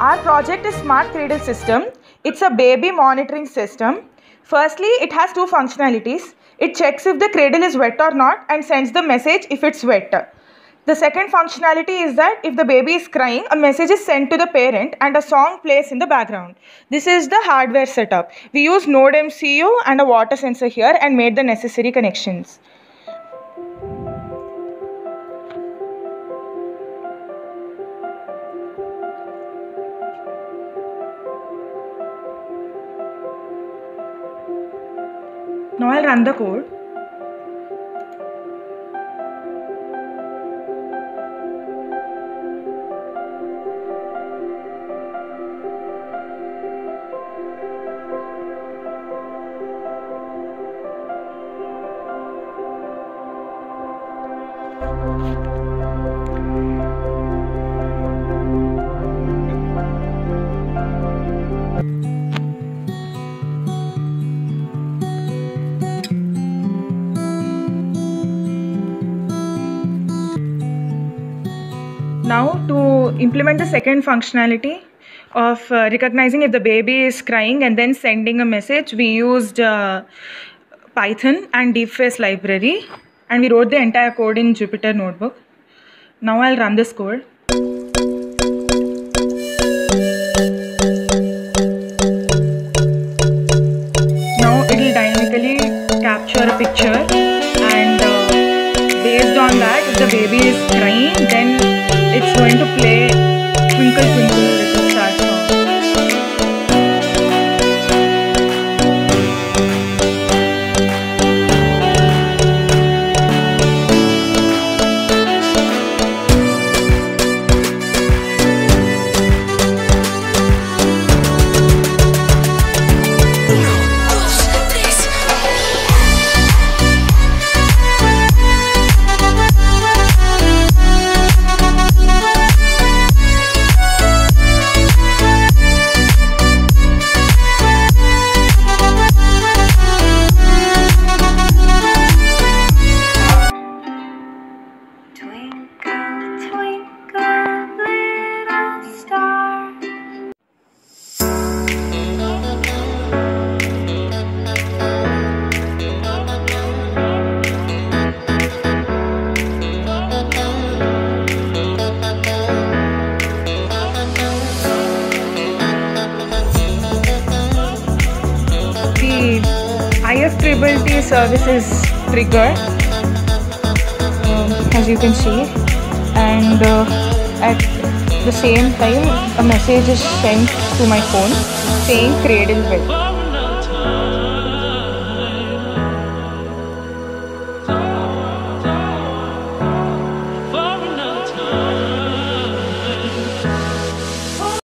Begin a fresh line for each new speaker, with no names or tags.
Our project is Smart Cradle System. It's a baby monitoring system. Firstly, it has two functionalities. It checks if the cradle is wet or not and sends the message if it's wet. The second functionality is that if the baby is crying, a message is sent to the parent and a song plays in the background. This is the hardware setup. We use NodeMCU and a water sensor here and made the necessary connections. Now I'll run the code. Now to implement the second functionality of uh, recognizing if the baby is crying and then sending a message, we used uh, Python and DeepFace library and we wrote the entire code in Jupyter Notebook. Now I'll run this code. Now it will dynamically capture a picture and uh, based on that if the baby is crying then going to play Twinkle Twinkle IFTTT service is triggered um, as you can see. And uh, at the same time a message is sent to my phone saying cradle